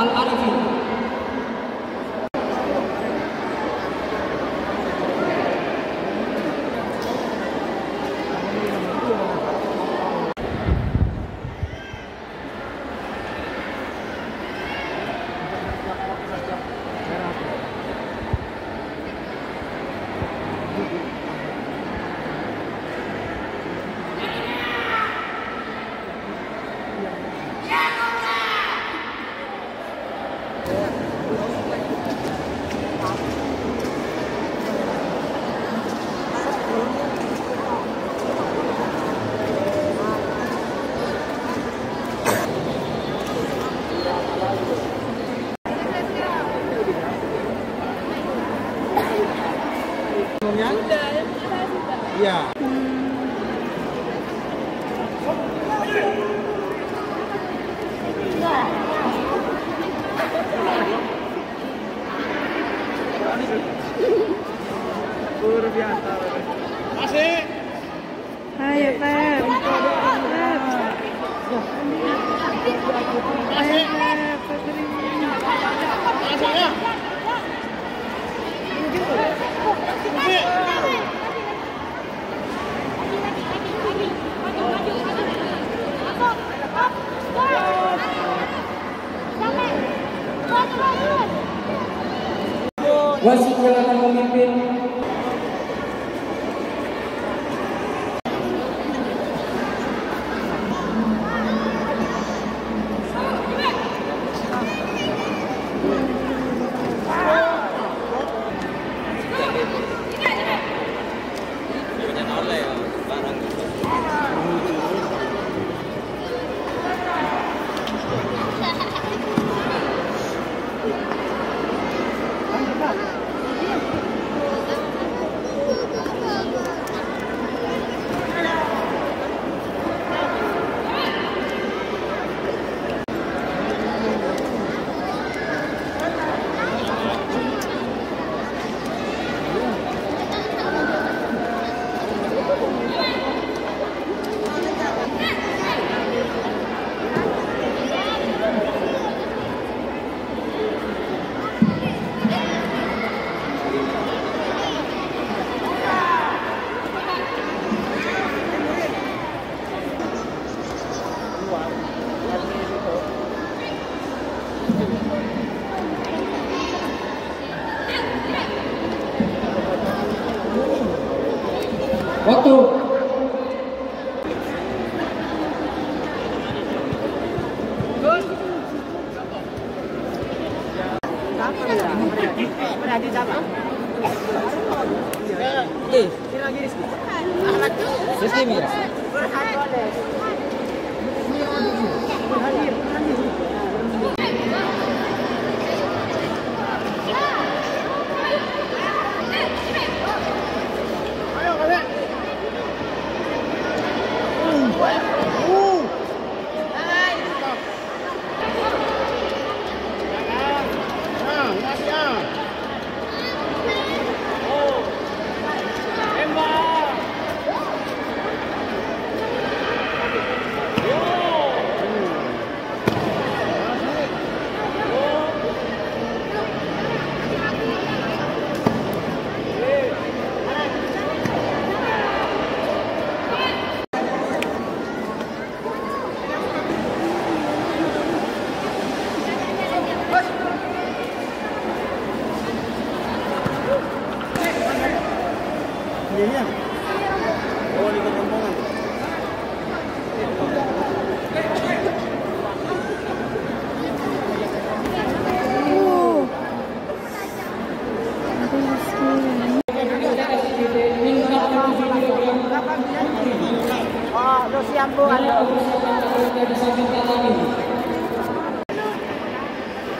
Al-Arifin. Luar biasa. Masih. Ayo, Pep. Pep. Ayo, Pep. Putri. Wasit Voice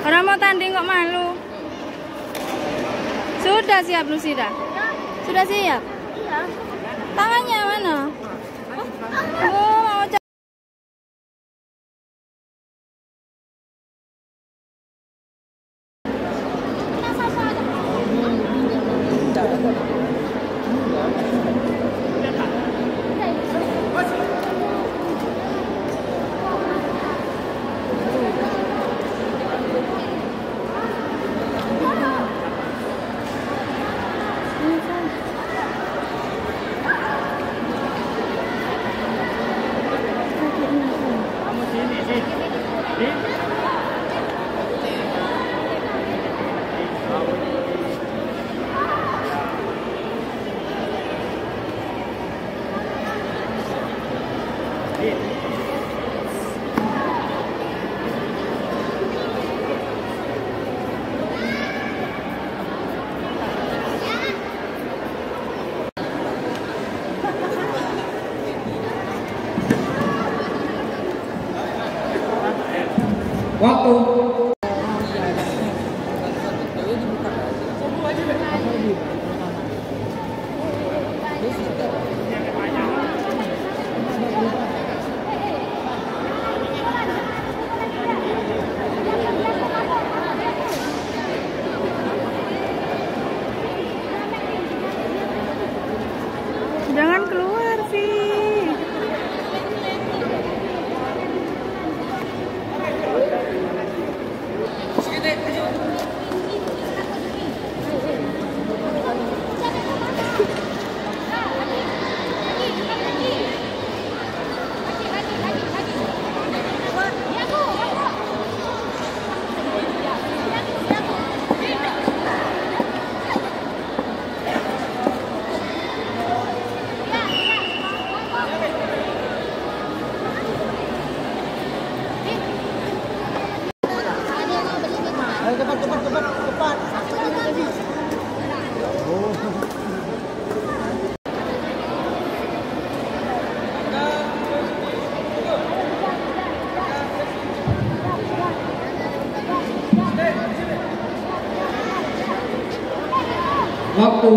Orang mau tanding kok malu? Sudah siap Lusida? Sudah siap? Tangannya mana? Waktu.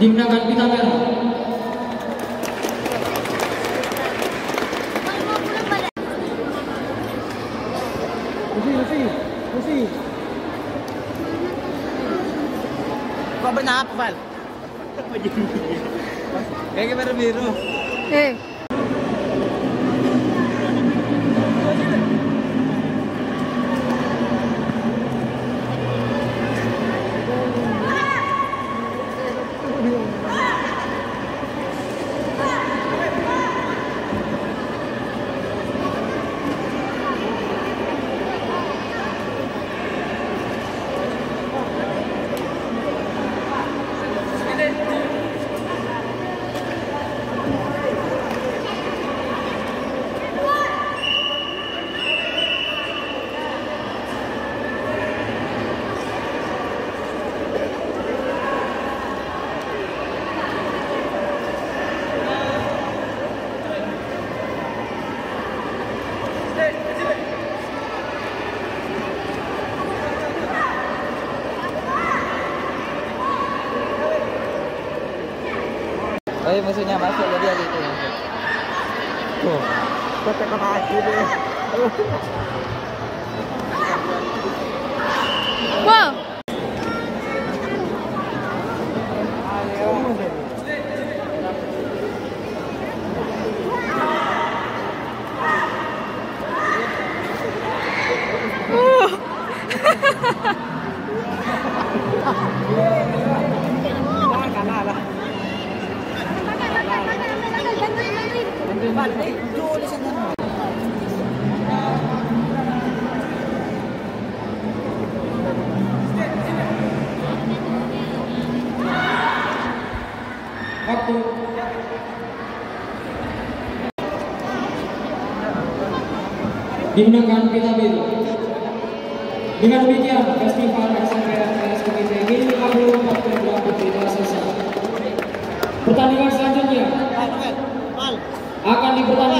Digunakan pita merah. Kok bernapal? Kayak gimana biru? Eh, Oh, iya, musuhnya masuk jadi ada itu. Tuh. Kata kaki deh. wow. Digunakan pita biru. Dengan demikian, Festival SMPRS Komite G54 Pemda Putri telah selesai. Pertandingan selanjutnya akan dipertandingkan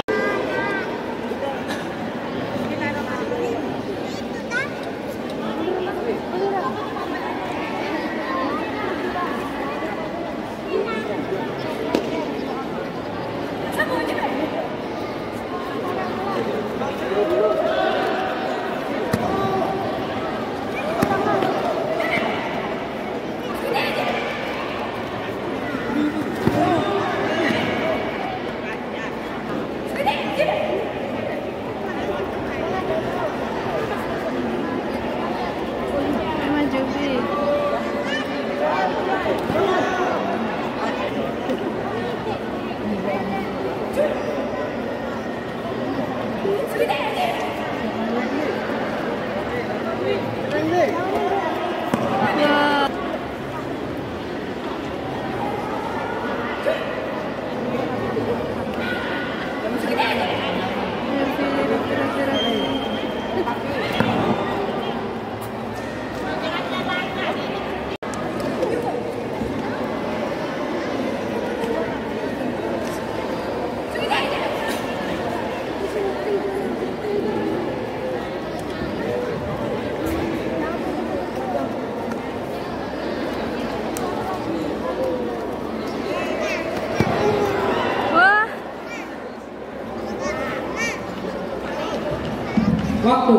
Waktu.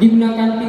Digunakan.